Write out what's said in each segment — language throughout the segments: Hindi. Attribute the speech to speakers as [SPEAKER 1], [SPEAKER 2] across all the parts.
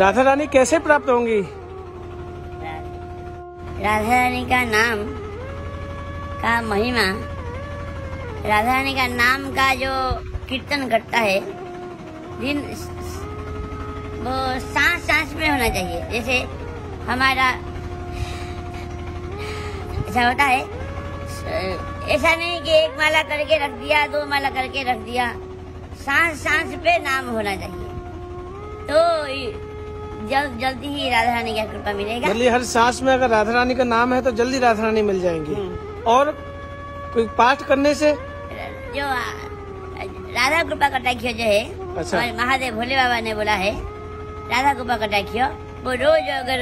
[SPEAKER 1] राधा रानी कैसे प्राप्त होंगी?
[SPEAKER 2] राधा रानी का नाम का महिमा राधा रानी का नाम का जो कीर्तन करता है, दिन वो सांस सांस में होना चाहिए। जैसे हमारा, ऐसा होता है ऐसा नहीं कि एक माला करके रख दिया, दो माला करके रख दिया, सांस सांस पे नाम होना चाहिए। जल्द जल्दी ही राधा रानी का कृपा मिलेगा।
[SPEAKER 1] जल्दी हर सांस में अगर राधा रानी का नाम है तो जल्दी राधा रानी मिल जाएँगी। और कोई पाठ करने से?
[SPEAKER 2] जो राधा कृपा कटाक्ष जो है
[SPEAKER 1] अच्छा।
[SPEAKER 2] महादेव भोले बाबा ने बोला है राधा कृपा कटाक्ष वो रोज अगर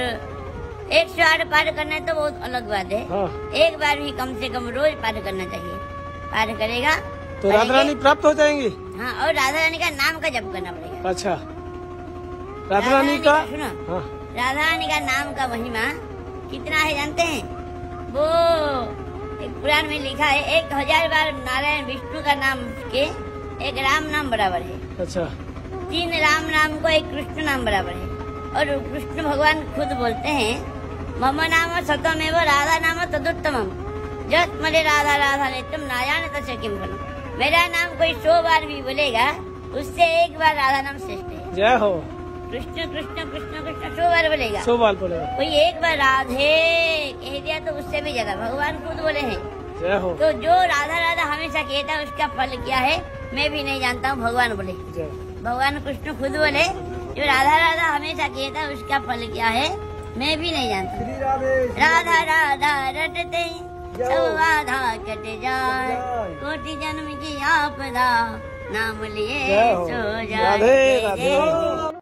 [SPEAKER 2] एक सौ आठ पाठ करना है तो बहुत अलग बात है।
[SPEAKER 1] हाँ।
[SPEAKER 2] एक बार भी कम से कम रोज पाठ करना चाहिए। पाठ करेगा
[SPEAKER 1] तो राधा रानी प्राप्त हो जाएँगी?
[SPEAKER 2] हाँ और राधा रानी का नाम का जप करना पड़ेगा।
[SPEAKER 1] अच्छा। राधा रानी का
[SPEAKER 2] सुनो।
[SPEAKER 1] हाँ।
[SPEAKER 2] राधा रानी का नाम का महिमा कितना है जानते हैं? वो एक पुराण में लिखा है एक हज़ार बार नारायण विष्णु का नाम के एक राम नाम बराबर है।
[SPEAKER 1] अच्छा।
[SPEAKER 2] तीन राम नाम को एक कृष्ण नाम बराबर है। और कृष्ण भगवान खुद बोलते हैं मम नाम सतम सतमेव राधा नाम तदुत्तम जत मरे राधा राधा ने तुम नारायण तस्य किम बनो मेरा नाम कोई सौ बार भी बोलेगा उससे एक बार राधा नाम श्रेष्ठ है।
[SPEAKER 1] जय हो।
[SPEAKER 2] कृष्ण कृष्ण कृष्ण कृष्ण सौ बार बोलेगा।
[SPEAKER 1] सो बाल बोलेगा।
[SPEAKER 2] कोई एक बार राधे कह दिया तो उससे भी ज़्यादा। भगवान खुद बोले हैं।
[SPEAKER 1] जय हो।
[SPEAKER 2] तो जो राधा राधा हमेशा कहता है उसका फल क्या है मैं भी नहीं जानता हूँ भगवान बोले। भगवान कृष्ण खुद बोले जो राधा राधा हमेशा कहता है उसका फल क्या है मैं भी नहीं जानता। राधा राधा। रटते बाधा कट जाए। कोटि जन्म की आपदा नाम लिए सो जाए।
[SPEAKER 1] राधे राधे।